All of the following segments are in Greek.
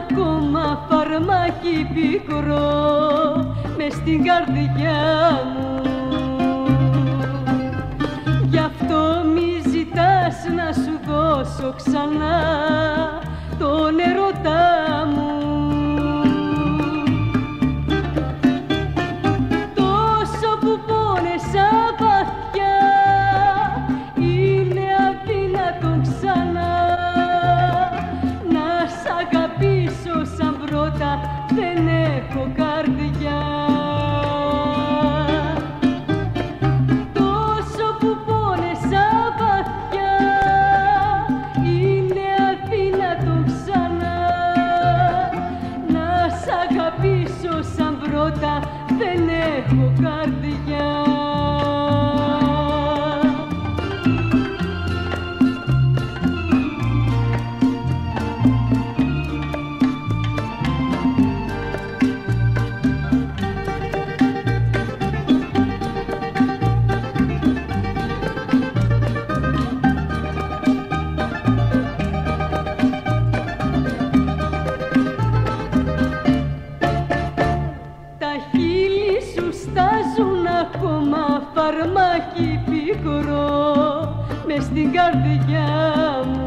ακόμα φαρμάκι πικρό με στην καρδιά μου. Γι' αυτό μη ζητάς να σου δώσω ξανά τον ερωτά έχω καρδιά. Τόσο που πόνεσα βαθιά είναι αδύνατον ξανά να σ' αγαπήσω σαν πρώτα. Δεν έχω καρδιά φαρμάκι πικρό με στην καρδιά μου.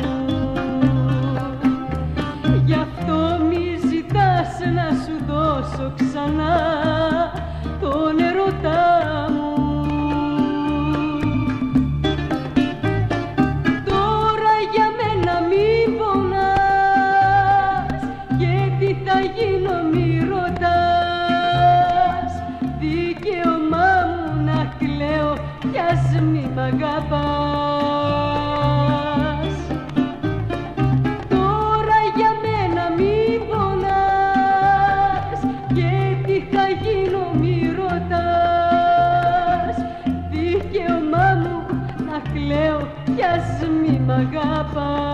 Γι' αυτό μη ζητάς να σου δώσω ξανά τον ερωτά μου. Τώρα για μένα μην πονάς γιατί θα γίνω μη ρωτάς μη μ' αγαπάς. Τώρα για μένα μην πονάς γιατί θα γίνω μη ρωτάς. Δικαίωμά μου να κλαίω κι ας μη μ' αγαπάς